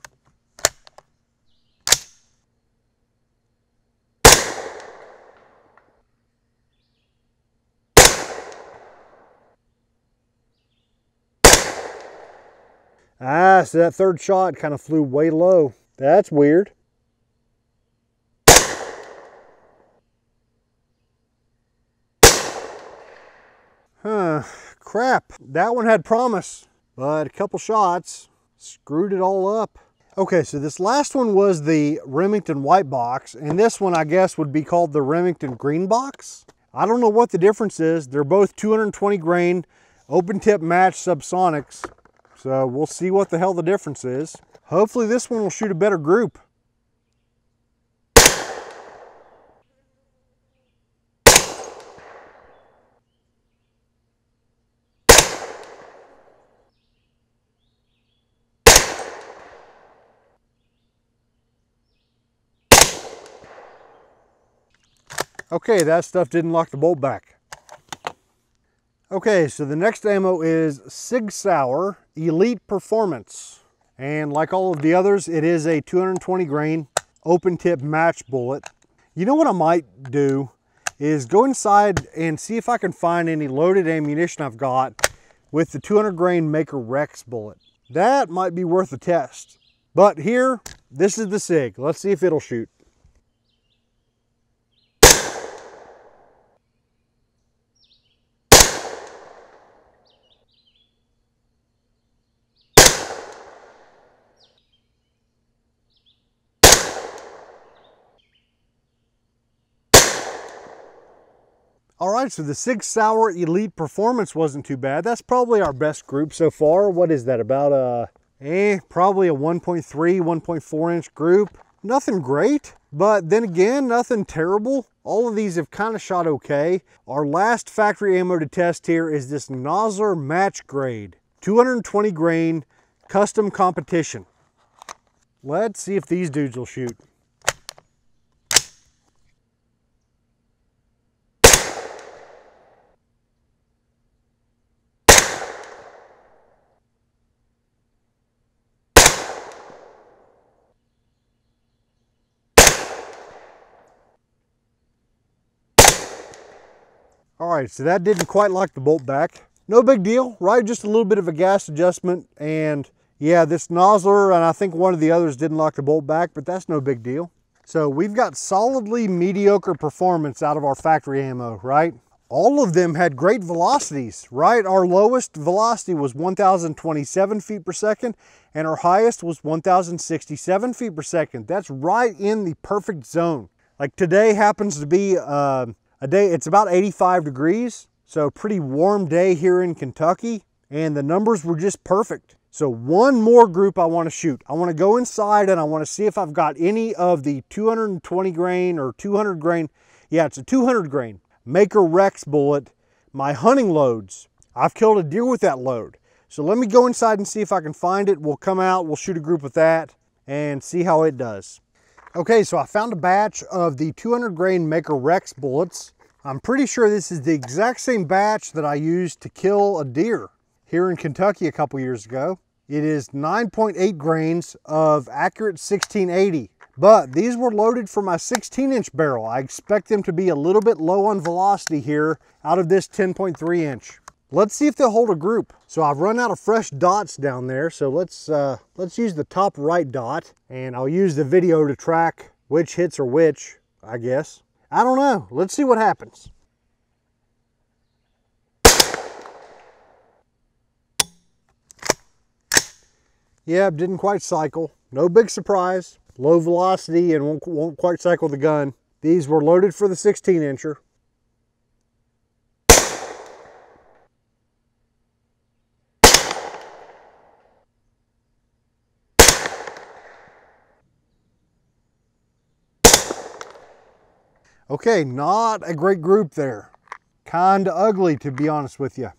Ah, so that third shot kind of flew way low. That's weird. Huh, crap. That one had promise, but a couple shots screwed it all up. Okay, so this last one was the Remington white box, and this one I guess would be called the Remington green box. I don't know what the difference is. They're both 220 grain, open tip match subsonics. So we'll see what the hell the difference is. Hopefully this one will shoot a better group. Okay, that stuff didn't lock the bolt back. Okay, so the next ammo is Sig Sauer Elite Performance. And like all of the others, it is a 220 grain open tip match bullet. You know what I might do is go inside and see if I can find any loaded ammunition I've got with the 200 grain Maker Rex bullet. That might be worth a test. But here, this is the SIG. Let's see if it'll shoot. All right, so the Sig Sauer Elite Performance wasn't too bad. That's probably our best group so far. What is that, about a, eh, probably a 1.3, 1.4 inch group. Nothing great, but then again, nothing terrible. All of these have kind of shot okay. Our last factory ammo to test here is this Nosler Match Grade, 220 grain custom competition. Let's see if these dudes will shoot. All right, so that didn't quite lock the bolt back. No big deal, right? Just a little bit of a gas adjustment. And yeah, this Nosler and I think one of the others didn't lock the bolt back, but that's no big deal. So we've got solidly mediocre performance out of our factory ammo, right? All of them had great velocities, right? Our lowest velocity was 1,027 feet per second, and our highest was 1,067 feet per second. That's right in the perfect zone. Like today happens to be uh, a day, it's about 85 degrees, so pretty warm day here in Kentucky, and the numbers were just perfect. So one more group I want to shoot. I want to go inside and I want to see if I've got any of the 220 grain or 200 grain, yeah, it's a 200 grain Maker Rex bullet, my hunting loads. I've killed a deer with that load. So let me go inside and see if I can find it. We'll come out, we'll shoot a group with that and see how it does. Okay, so I found a batch of the 200 grain Maker Rex bullets. I'm pretty sure this is the exact same batch that I used to kill a deer here in Kentucky a couple years ago. It is 9.8 grains of accurate 1680, but these were loaded for my 16 inch barrel. I expect them to be a little bit low on velocity here out of this 10.3 inch. Let's see if they'll hold a group. So I've run out of fresh dots down there. So let's, uh, let's use the top right dot and I'll use the video to track which hits are which, I guess. I don't know. Let's see what happens. Yeah, didn't quite cycle. No big surprise. low velocity and won't, won't quite cycle the gun. These were loaded for the 16 incher. Okay, not a great group there. Kinda ugly to be honest with you.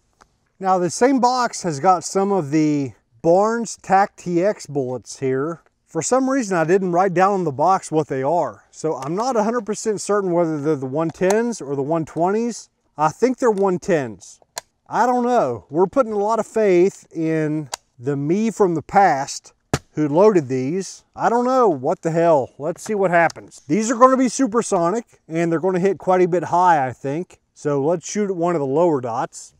Now the same box has got some of the Barnes TAC TX bullets here. For some reason I didn't write down on the box what they are. So I'm not 100% certain whether they're the 110s or the 120s. I think they're 110s. I don't know. We're putting a lot of faith in the me from the past who loaded these. I don't know, what the hell. Let's see what happens. These are gonna be supersonic and they're gonna hit quite a bit high, I think. So let's shoot at one of the lower dots.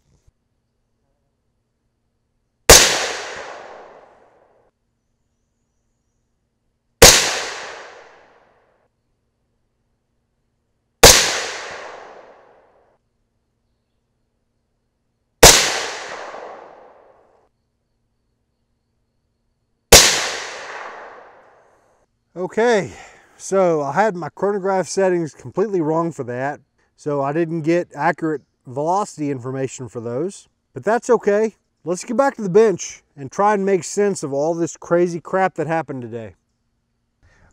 Okay, so I had my chronograph settings completely wrong for that. So I didn't get accurate velocity information for those, but that's okay. Let's get back to the bench and try and make sense of all this crazy crap that happened today.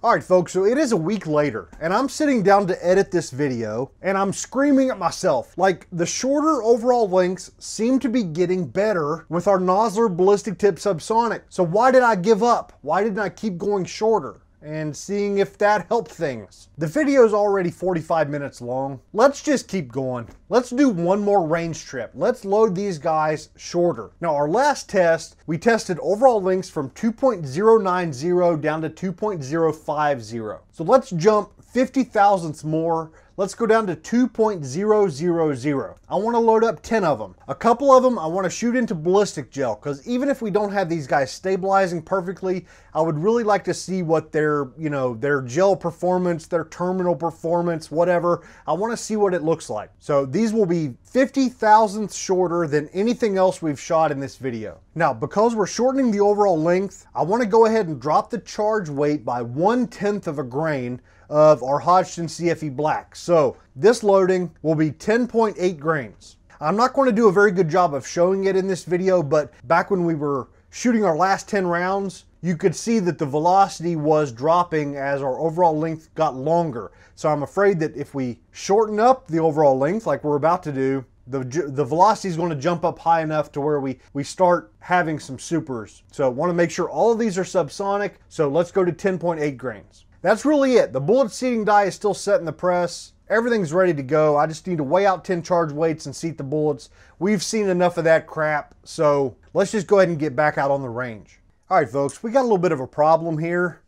All right, folks, so it is a week later, and I'm sitting down to edit this video, and I'm screaming at myself. Like, the shorter overall lengths seem to be getting better with our Nosler Ballistic Tip Subsonic. So why did I give up? Why didn't I keep going shorter? And seeing if that helped things. The video is already 45 minutes long. Let's just keep going. Let's do one more range trip. Let's load these guys shorter. Now our last test, we tested overall lengths from 2.090 down to 2.050. So let's jump 50 thousandths more Let's go down to 2.000. I want to load up 10 of them. A couple of them I want to shoot into ballistic gel because even if we don't have these guys stabilizing perfectly, I would really like to see what their, you know, their gel performance, their terminal performance, whatever. I want to see what it looks like. So these will be 50 thousandths shorter than anything else we've shot in this video. Now, because we're shortening the overall length, I want to go ahead and drop the charge weight by one tenth of a grain of our Hodgdon CFE Black. So this loading will be 10.8 grains. I'm not going to do a very good job of showing it in this video, but back when we were shooting our last 10 rounds, you could see that the velocity was dropping as our overall length got longer. So I'm afraid that if we shorten up the overall length like we're about to do, the, the velocity is going to jump up high enough to where we, we start having some supers. So I want to make sure all of these are subsonic. So let's go to 10.8 grains. That's really it. The bullet seating die is still set in the press. Everything's ready to go. I just need to weigh out 10 charge weights and seat the bullets. We've seen enough of that crap, so let's just go ahead and get back out on the range. All right, folks, we got a little bit of a problem here.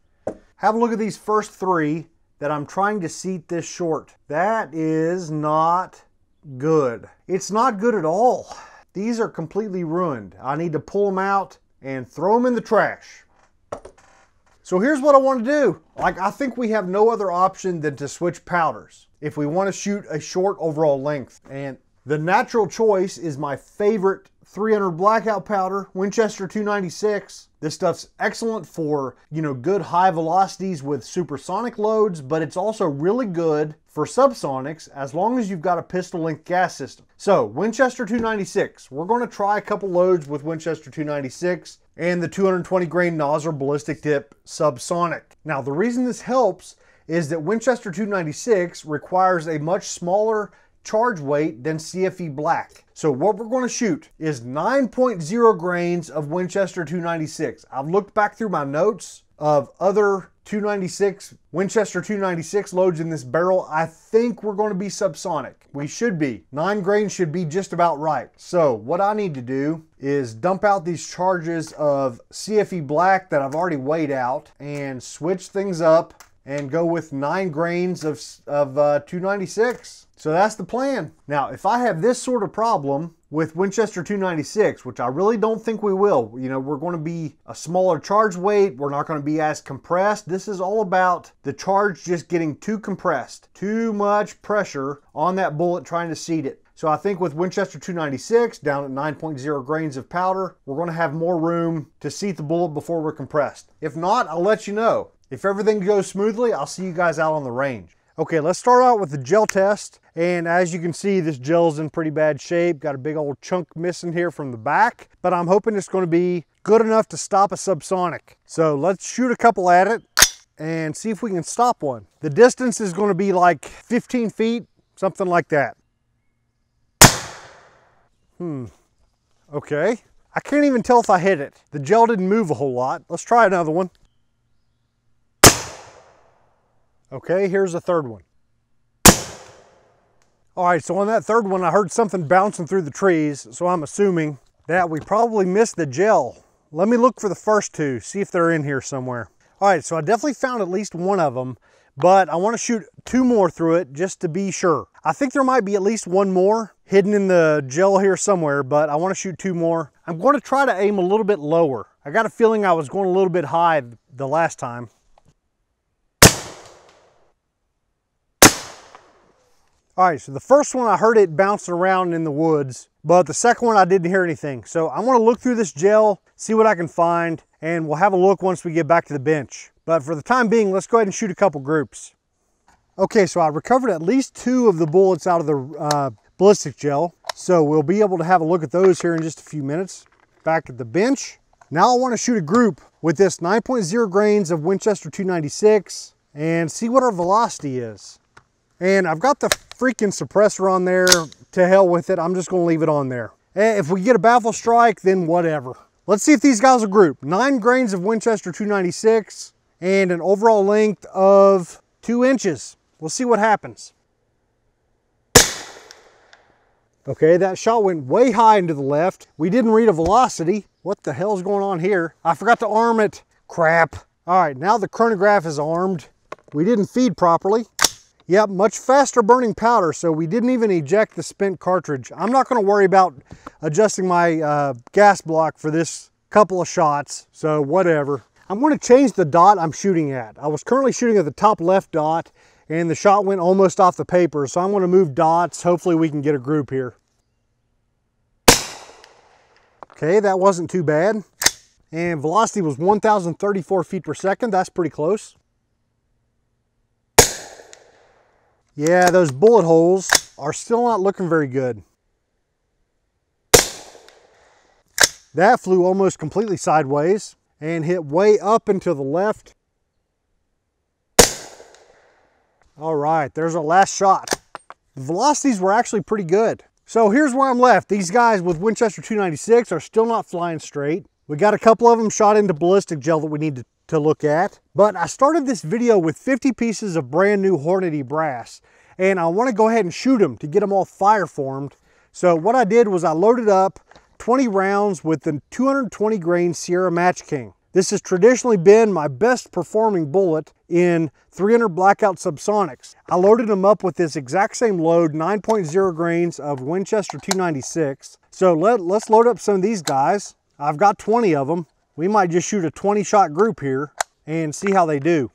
Have a look at these first three that I'm trying to seat this short. That is not good. It's not good at all. These are completely ruined. I need to pull them out and throw them in the trash. So here's what I want to do. Like, I think we have no other option than to switch powders if we want to shoot a short overall length. And the natural choice is my favorite 300 blackout powder, Winchester 296. This stuff's excellent for, you know, good high velocities with supersonic loads, but it's also really good for subsonics as long as you've got a pistol length gas system. So Winchester 296, we're going to try a couple loads with Winchester 296 and the 220 grain Nosler ballistic tip subsonic. Now the reason this helps is that Winchester 296 requires a much smaller charge weight than CFE Black. So what we're going to shoot is 9.0 grains of Winchester 296. I've looked back through my notes of other 296 Winchester 296 loads in this barrel. I think we're going to be subsonic. We should be. Nine grains should be just about right. So what I need to do is dump out these charges of CFE black that I've already weighed out and switch things up and go with nine grains of, of uh, 296. So that's the plan. Now, if I have this sort of problem with Winchester 296, which I really don't think we will, you know, we're going to be a smaller charge weight. We're not going to be as compressed. This is all about the charge just getting too compressed, too much pressure on that bullet trying to seat it. So I think with Winchester 296 down at 9.0 grains of powder, we're going to have more room to seat the bullet before we're compressed. If not, I'll let you know. If everything goes smoothly, I'll see you guys out on the range. Okay, let's start out with the gel test. And as you can see, this gel's in pretty bad shape. Got a big old chunk missing here from the back, but I'm hoping it's gonna be good enough to stop a subsonic. So let's shoot a couple at it and see if we can stop one. The distance is gonna be like 15 feet, something like that. Hmm, okay. I can't even tell if I hit it. The gel didn't move a whole lot. Let's try another one. Okay, here's the third one. All right, so on that third one, I heard something bouncing through the trees, so I'm assuming that we probably missed the gel. Let me look for the first two, see if they're in here somewhere. All right, so I definitely found at least one of them, but I wanna shoot two more through it just to be sure. I think there might be at least one more hidden in the gel here somewhere, but I wanna shoot two more. I'm gonna try to aim a little bit lower. I got a feeling I was going a little bit high the last time. All right, so the first one I heard it bouncing around in the woods, but the second one I didn't hear anything. So I'm gonna look through this gel, see what I can find, and we'll have a look once we get back to the bench. But for the time being, let's go ahead and shoot a couple groups. Okay, so I recovered at least two of the bullets out of the uh, ballistic gel. So we'll be able to have a look at those here in just a few minutes. Back at the bench. Now I wanna shoot a group with this 9.0 grains of Winchester 296 and see what our velocity is. And I've got the freaking suppressor on there. To hell with it. I'm just going to leave it on there. Eh, if we get a baffle strike, then whatever. Let's see if these guys will group. Nine grains of Winchester 296 and an overall length of two inches. We'll see what happens. Okay, that shot went way high into the left. We didn't read a velocity. What the hell's going on here? I forgot to arm it. Crap. All right, now the chronograph is armed. We didn't feed properly. Yep, much faster burning powder, so we didn't even eject the spent cartridge. I'm not gonna worry about adjusting my uh, gas block for this couple of shots, so whatever. I'm gonna change the dot I'm shooting at. I was currently shooting at the top left dot, and the shot went almost off the paper, so I'm gonna move dots. Hopefully we can get a group here. Okay, that wasn't too bad. And velocity was 1,034 feet per second. That's pretty close. Yeah, those bullet holes are still not looking very good. That flew almost completely sideways and hit way up and to the left. All right, there's our last shot. The velocities were actually pretty good. So here's where I'm left. These guys with Winchester 296 are still not flying straight. We got a couple of them shot into ballistic gel that we need to to look at. But I started this video with 50 pieces of brand new Hornady brass and I want to go ahead and shoot them to get them all fire formed. So what I did was I loaded up 20 rounds with the 220 grain Sierra Match King. This has traditionally been my best performing bullet in 300 blackout subsonics. I loaded them up with this exact same load, 9.0 grains of Winchester 296. So let, let's load up some of these guys. I've got 20 of them. We might just shoot a 20 shot group here and see how they do.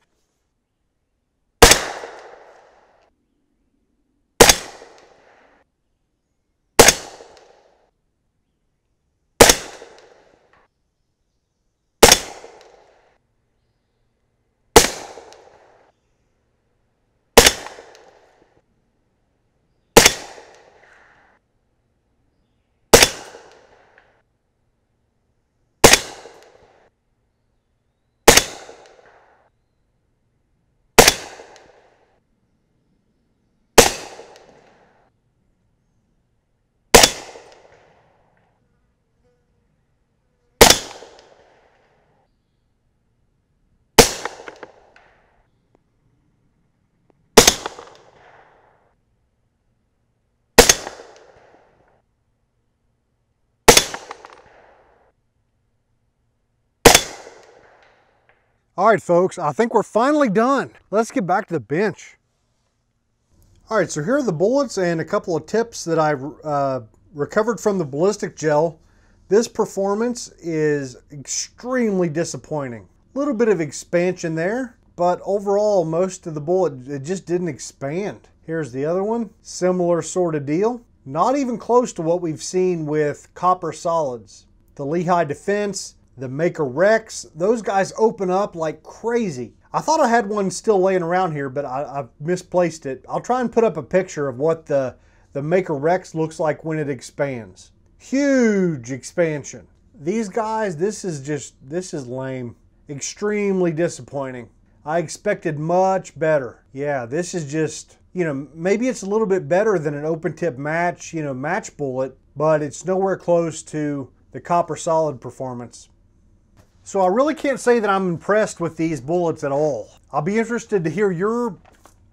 All right, folks, I think we're finally done. Let's get back to the bench. All right, so here are the bullets and a couple of tips that I uh, recovered from the ballistic gel. This performance is extremely disappointing. A little bit of expansion there, but overall, most of the bullet, it just didn't expand. Here's the other one, similar sort of deal. Not even close to what we've seen with copper solids. The Lehigh Defense the Maker Rex, those guys open up like crazy. I thought I had one still laying around here, but I, I misplaced it. I'll try and put up a picture of what the, the Maker Rex looks like when it expands. Huge expansion. These guys, this is just, this is lame. Extremely disappointing. I expected much better. Yeah, this is just, you know, maybe it's a little bit better than an open tip match, you know, match bullet, but it's nowhere close to the copper solid performance. So I really can't say that I'm impressed with these bullets at all. I'll be interested to hear your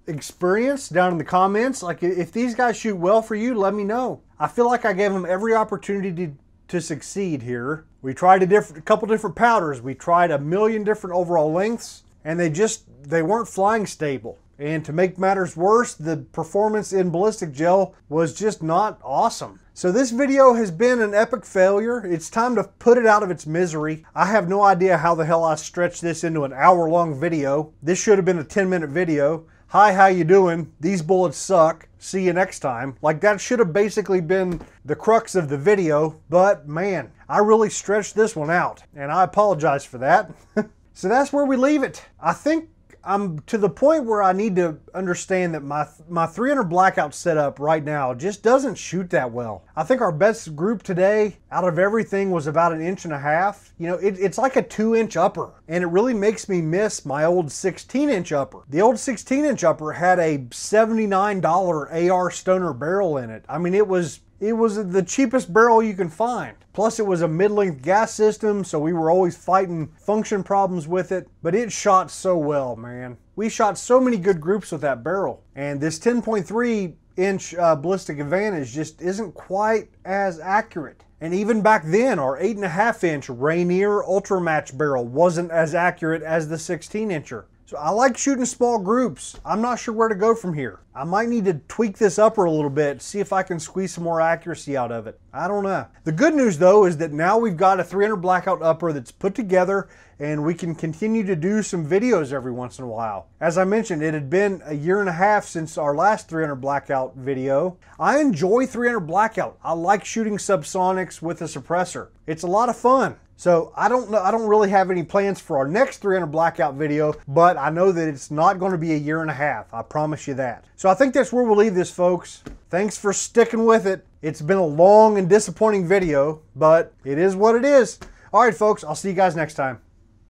experience down in the comments. Like if these guys shoot well for you, let me know. I feel like I gave them every opportunity to, to succeed here. We tried a, a couple different powders. We tried a million different overall lengths and they just, they weren't flying stable. And to make matters worse, the performance in ballistic gel was just not awesome. So this video has been an epic failure. It's time to put it out of its misery. I have no idea how the hell I stretched this into an hour long video. This should have been a 10 minute video. Hi, how you doing? These bullets suck. See you next time. Like that should have basically been the crux of the video, but man, I really stretched this one out and I apologize for that. <laughs> so that's where we leave it. I think I'm to the point where I need to understand that my my 300 blackout setup right now just doesn't shoot that well. I think our best group today out of everything was about an inch and a half. You know, it, it's like a two inch upper and it really makes me miss my old 16 inch upper. The old 16 inch upper had a $79 AR stoner barrel in it. I mean, it was it was the cheapest barrel you can find. Plus it was a mid-length gas system, so we were always fighting function problems with it, but it shot so well, man. We shot so many good groups with that barrel. And this 10.3 inch uh, ballistic advantage just isn't quite as accurate. And even back then, our 8.5 inch Rainier Ultra Match barrel wasn't as accurate as the 16 incher. So I like shooting small groups. I'm not sure where to go from here. I might need to tweak this upper a little bit, see if I can squeeze some more accuracy out of it. I don't know. The good news though is that now we've got a 300 blackout upper that's put together and we can continue to do some videos every once in a while. As I mentioned, it had been a year and a half since our last 300 blackout video. I enjoy 300 blackout. I like shooting subsonics with a suppressor. It's a lot of fun. So I don't know, I don't really have any plans for our next 300 blackout video, but I know that it's not going to be a year and a half. I promise you that. So I think that's where we'll leave this, folks. Thanks for sticking with it. It's been a long and disappointing video, but it is what it is. All right, folks, I'll see you guys next time.